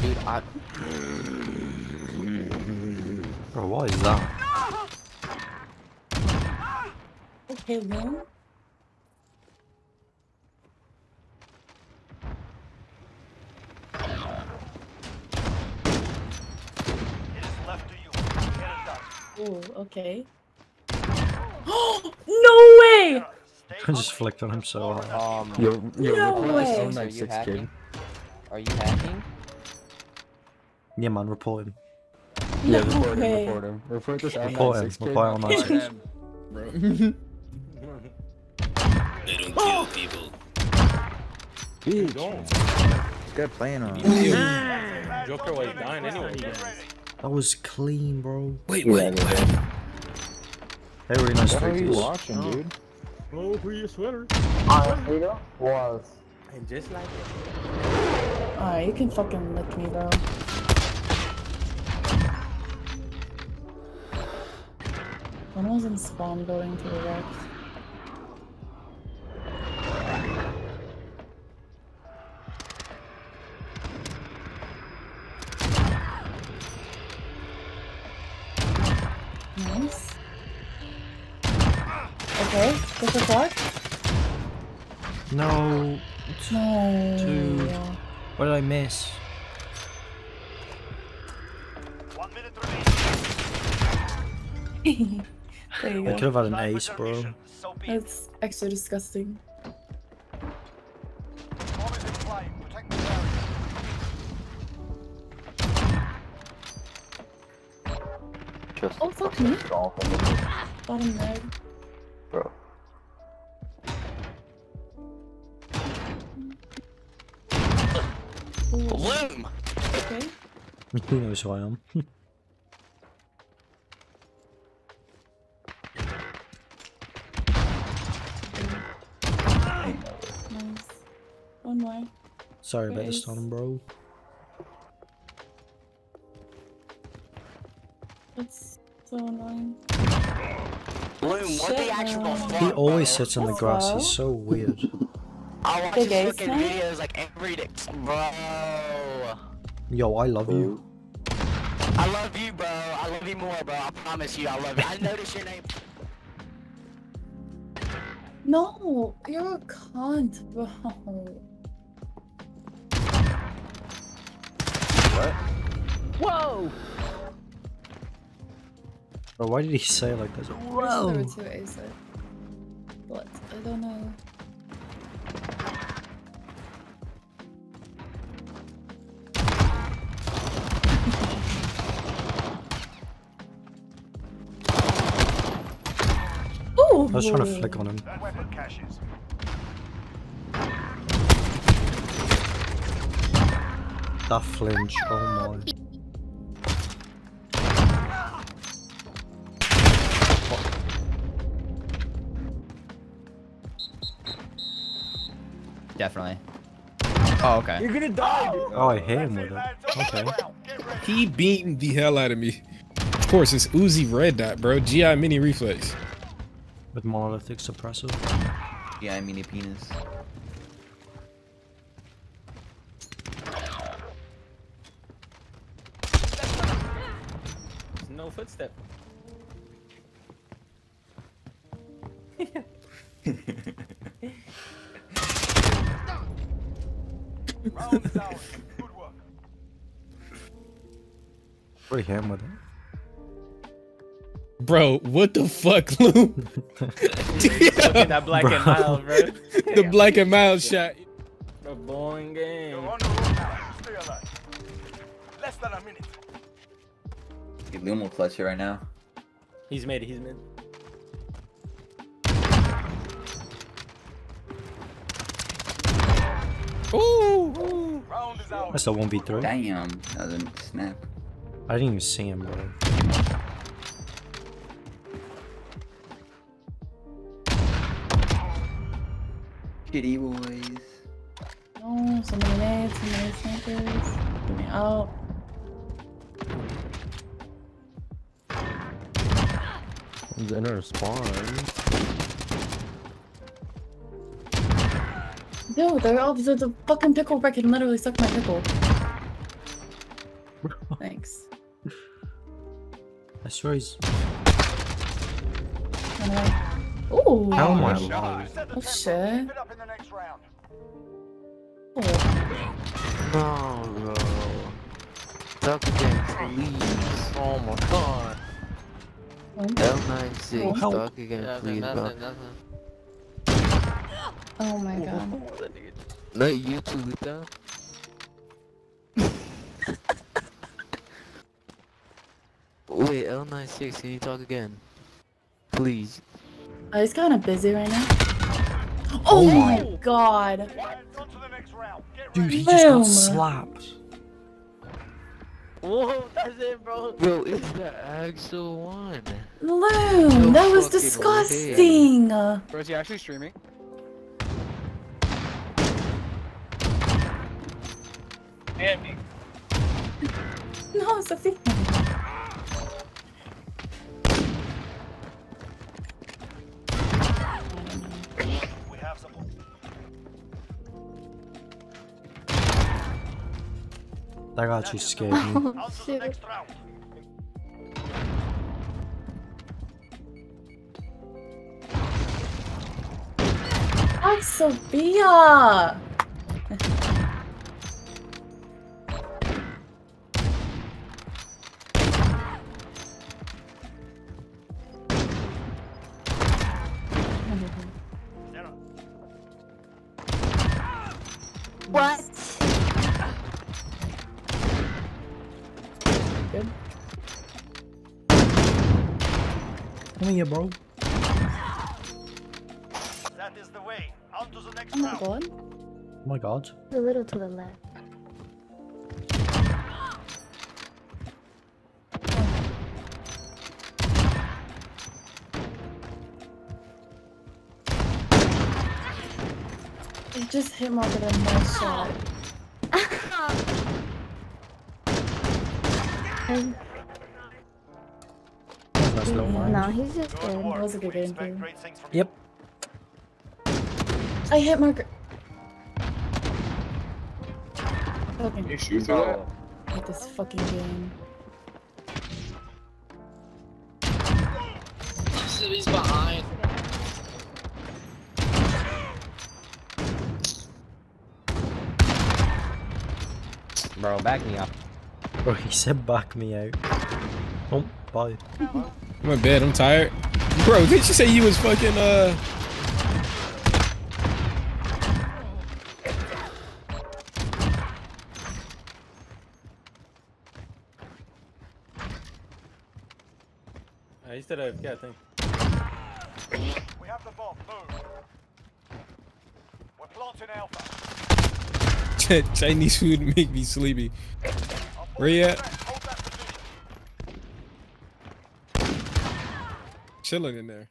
dude, I. Bro, what is that? Okay, well. It is left to you. Get it done. Oh, okay. no way! Stay I just flicked on him so hard. Um, Yo, yo, No report way. this Are you hacking? Are you hacking? Yeah, man, report him. Yeah, no report him, way. report him. Report this on Report him. 96 kid. Report on 96. Bro. They don't kill people. Bitch. This guy playing on. Joker was dying anyway. That was clean, bro. Wait, Yeah, wait, they wait. did. Hey, really nice What are you pictures. watching, dude? Oh, for your sweater. Was. And just like it. Alright, you can fucking lick me, bro. I was in spawn building to the Rex. Nice. Okay, this is what? No. No. Dude. What did I miss? One minute remaining. There you I go. could have had an ace, bro. mission. So be it. That's extra disgusting. Bomb is in play. Protect the area. Just Oh, fuck me. Bottom red. Bro. Ooh, Bloom! okay. He knows who I am. One more. Sorry about the Nice. stun, bro. That's so annoying. Bloom, what the Shit, actual fuck, He always bro? sits in the grass. low. He's so weird. I watch his fucking man. videos like every day. Bro. Yo, I love you. I love you, bro. I love you more, bro. I promise you, I love you. I noticed your name. No, you're a cunt, bro. Whoa! Bro, why did he say like this? There Whoa! were two aces. But I don't know. Ooh! I was trying to flick on him. That weapon caches. That flinch. Oh my. Definitely. Oh, okay. You're gonna die, dude. Oh, I hit him with it. Okay. He beating the hell out of me. Of course, it's Uzi Red Dot, bro. GI Mini Reflex. With monolithic suppressor. Yeah, I mean a penis. No footstep. Round is ours. Good work. Pretty him with. Bro, what the fuck, Lume? that black and mild, bro. the black and mild shot. The bowling game. You're on the road now. Stay alive. Less than a minute. Dude, Lume will clutch it right now. He's made it. He's made. Ooh, ooh. Round is ours. That's a 1v3. Damn, that was a snap. I didn't even see him, bro. Shitty boys. No, oh, so many nades, so many snipers. Get me out. He's in our spawn. Dude, they're all the, the fucking pickle brick can literally suck my pickle. Thanks. I swear he's. Ooh. Oh my Good shot. lord. Set Oh, tempo. shit. Keep it up in the next round. Oh. No, bro. Duck again, please. Oh my god. Oh. L96, Help. duck again, please, bro. Oh my god. No, you too, Lita. Wait, L96, can you talk again? Please. Oh, he's kind of busy right now. Oh, oh my god. And on to the next round. Get Dude, ready. he just got slapped. Whoa, that's it, bro. Bro, it's the actual one. Lume, that was disgusting. Bro, is he actually streaming? no, Sophie. We That actually scared me. On to the next round. Hi, Sophia. What? Come here, bro. That is the way. On to the next Oh my round. god. Oh my god. A little to the left. It just hit marker than my shot. And, That's no mind. no, he's just Good good. work. was a good We game, too. great things from Yep. I hit marker. Fucking Bro. hate this fucking game. He's behind. Bro, back me up. Bro, he said back me out. Oh, bye. I'm in bed. I'm tired. Bro, didn't you say you was fucking uh? He's still AFK, I think. We have the bomb. Move. We're planting Alpha. Chinese food make me sleepy. Where you at? Chilling in there.